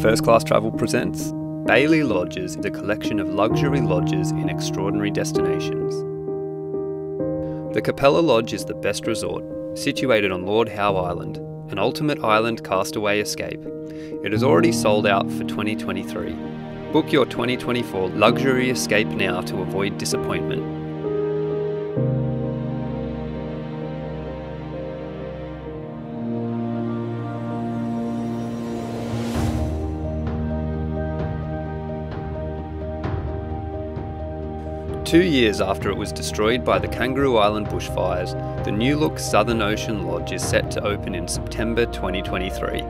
First Class Travel presents Baillie Lodges is a collection of luxury lodges in extraordinary destinations. The Capella Lodge is the best resort, situated on Lord Howe Island, an ultimate island castaway escape. It is already sold out for 2023. Book your 2024 luxury escape now to avoid disappointment. Two years after it was destroyed by the Kangaroo Island bushfires, the new look Southern Ocean Lodge is set to open in September 2023.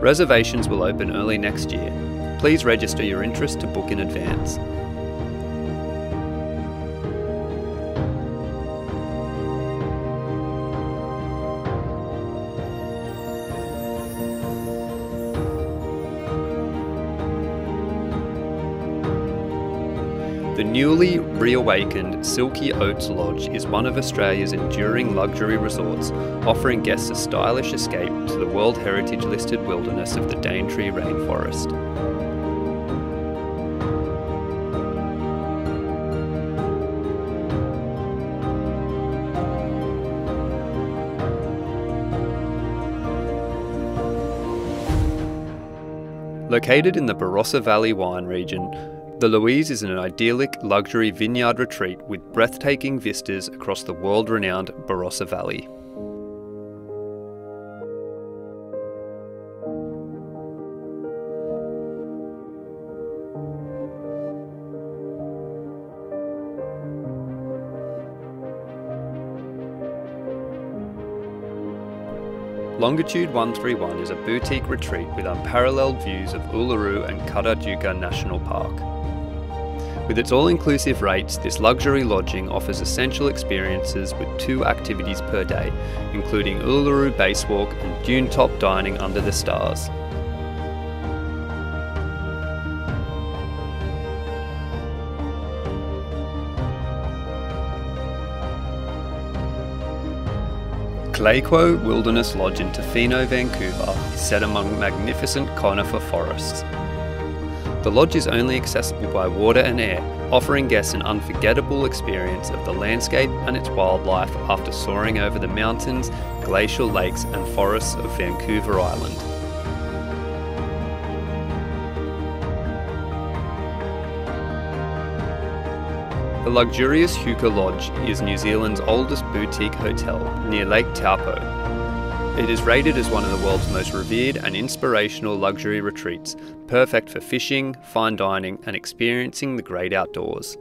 Reservations will open early next year. Please register your interest to book in advance. The newly reawakened Silky Oaks Lodge is one of Australia's enduring luxury resorts, offering guests a stylish escape to the World Heritage listed wilderness of the Daintree Rainforest. Located in the Barossa Valley wine region, the Louise is an idyllic luxury vineyard retreat with breathtaking vistas across the world renowned Barossa Valley. Longitude 131 is a boutique retreat with unparalleled views of Uluru and Kata Tjuta National Park. With its all-inclusive rates, this luxury lodging offers essential experiences with two activities per day, including Uluru Base Walk and dune top dining under the stars. Clayoquot Wilderness Lodge in Tofino, Vancouver is set among magnificent conifer forests. The lodge is only accessible by water and air, offering guests an unforgettable experience of the landscape and its wildlife after soaring over the mountains, glacial lakes and forests of Vancouver Island. The luxurious Huka Lodge is New Zealand's oldest boutique hotel near Lake Taupo it is rated as one of the world's most revered and inspirational luxury retreats, perfect for fishing, fine dining, and experiencing the great outdoors.